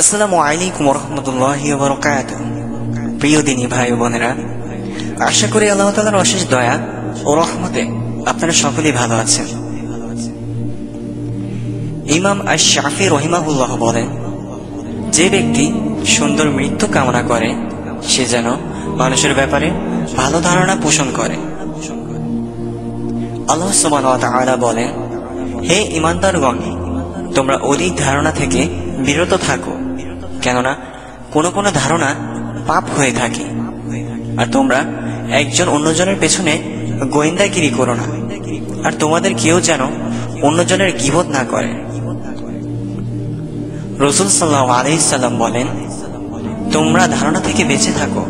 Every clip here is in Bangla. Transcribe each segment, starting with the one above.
আসসালামু আলাইকুম রহমতুল্লাহ বরকাত প্রিয় দিনী ভাই বোনেরা, আশা করি আল্লাহ তালার অশেষ দয়া ও রহমতে আপনারা সকলেই ভালো আছেন। ইমাম আশ শাফি রহিমাহুল্লাহ বলেন, যে ব্যক্তি সুন্দর মৃত্যু কামনা করে, সে যেন মানুষের ব্যাপারে ভালো ধারণা পোষণ করে। আল্লাহ সুবান বলেন, হে ইমানদারগণ তোমরা অধিক ধারণা থেকে বিরত থাকো। কেননা, কোনো কোনো ধারণা পাপ হয়ে থাকে। আর তোমরা একজন অন্যজনের পেছনে গোয়েন্দাগিরি করো না। আর তোমাদের কেউ যেন অন্যজনের গিবত না করে। রসুল সাল্লাহ আলাইসাল্লাম বলেন, তোমরা ধারণা থেকে বেঁচে থাকো।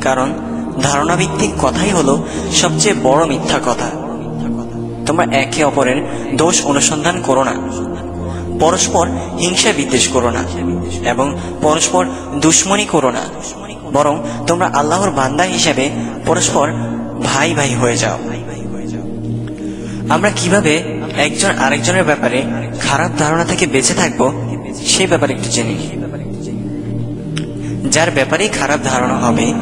কারণ ধারণা ভিত্তিক কথাই হলো সবচেয়ে বড় মিথ্যা কথা। তোমরা একে অপরের দোষ অনুসন্ধান করো না। পরস্পর হিংসা বিদ্বেষ করো না এবং পরস্পর দুশ্মনী করো না। বরং তোমরা আল্লাহর বান্দা হিসেবে পরস্পর ভাই ভাই হয়ে যাও। আমরা কীভাবে একজন আরেকজনের ব্যাপারে খারাপ ধারণা থেকে বেঁচে থাকব সেই ব্যাপারে একটু জেনে। যার ব্যাপারেই খারাপ ধারণা হবে,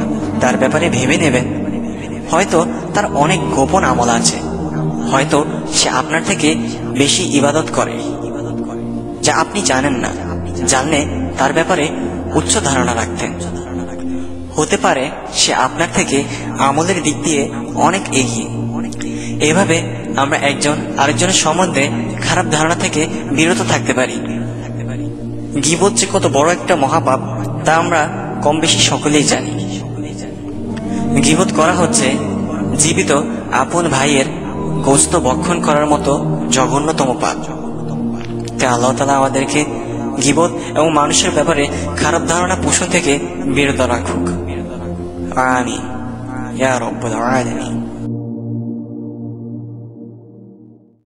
তার ব্যাপারে ভেবে নেবেন হয়তো তার অনেক গোপন আমল আছে। হয়তো সে আপনার থেকে বেশি ইবাদত করে। যা আপনি জানেন না। জানলে তার ব্যাপারে উচ্চ ধারণা রাখতেন। হতে পারে সে আপনার থেকে আমলের দিক দিয়ে অনেক এগিয়ে। এভাবে আমরা একজন আরেকজনের সম্বন্ধে খারাপ ধারণা থেকে বিরত থাকতে পারি। গিবত যে কত বড় একটা মহাপাপ, তা আমরা কম বেশি সকলেই জানি। গিবত করা হচ্ছে জীবিত আপন ভাইয়ের গোস্ত বক্ষণ করার মতো জঘন্যতম পাপ। তাই আল্লাহ তালা আমাদেরকে গিবত এবং মানুষের ব্যাপারে খারাপ ধারণা পোষণ থেকে বিরত রাখুক। আমিন। ইয়া